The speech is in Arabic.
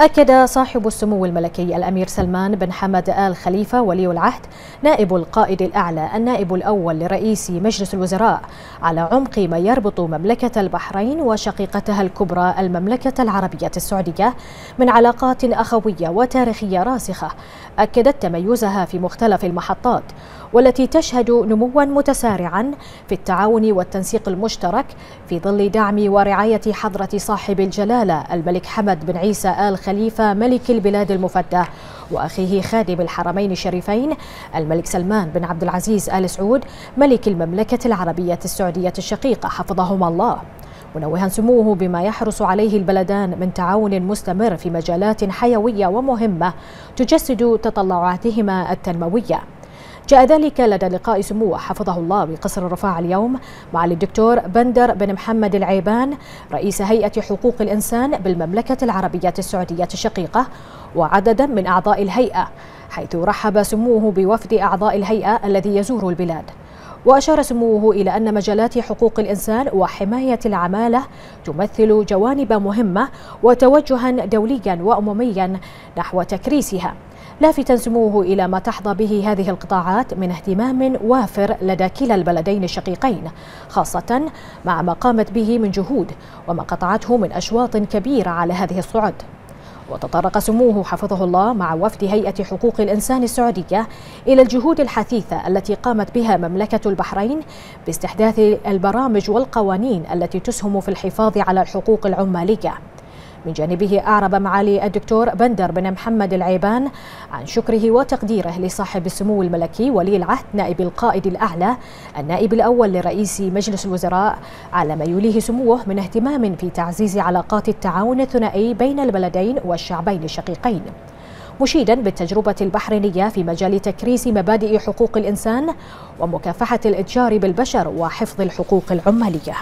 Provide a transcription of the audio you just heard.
أكد صاحب السمو الملكي الأمير سلمان بن حمد آل خليفة ولي العهد نائب القائد الأعلى النائب الأول لرئيس مجلس الوزراء على عمق ما يربط مملكة البحرين وشقيقتها الكبرى المملكة العربية السعودية من علاقات أخوية وتاريخية راسخة. أكدت تميزها في مختلف المحطات والتي تشهد نموا متسارعا في التعاون والتنسيق المشترك في ظل دعم ورعاية حضرة صاحب الجلالة الملك حمد بن عيسى آل خليفة ملك البلاد المفدى وأخيه خادم الحرمين الشريفين الملك سلمان بن عبد العزيز آل سعود ملك المملكة العربية السعودية الشقيقة. حفظهما الله. منوها سموه بما يحرص عليه البلدان من تعاون مستمر في مجالات حيوية ومهمة تجسد تطلعاتهما التنموية. جاء ذلك لدى لقاء سموه حفظه الله بقصر الرفاع اليوم مع الدكتور بندر بن محمد العيبان رئيس هيئة حقوق الإنسان بالمملكة العربية السعودية الشقيقة وعددا من أعضاء الهيئة حيث رحب سموه بوفد أعضاء الهيئة الذي يزور البلاد. وأشار سموه إلى أن مجالات حقوق الإنسان وحماية العمالة تمثل جوانب مهمة وتوجها دوليا وأمميا نحو تكريسها. لافتا سموه إلى ما تحظى به هذه القطاعات من اهتمام وافر لدى كلا البلدين الشقيقين خاصة مع ما قامت به من جهود وما قطعته من أشواط كبيرة على هذه الصعد. وتطرق سموه حفظه الله مع وفد هيئة حقوق الإنسان السعودية إلى الجهود الحثيثة التي قامت بها مملكة البحرين باستحداث البرامج والقوانين التي تسهم في الحفاظ على الحقوق العمالية. من جانبه أعرب معالي الدكتور بندر بن محمد العيبان عن شكره وتقديره لصاحب السمو الملكي ولي العهد نائب القائد الأعلى النائب الأول لرئيس مجلس الوزراء على ما يوليه سموه من اهتمام في تعزيز علاقات التعاون الثنائي بين البلدين والشعبين الشقيقين. مشيدا بالتجربة البحرينية في مجال تكريس مبادئ حقوق الإنسان ومكافحة الإتجار بالبشر وحفظ الحقوق العمالية.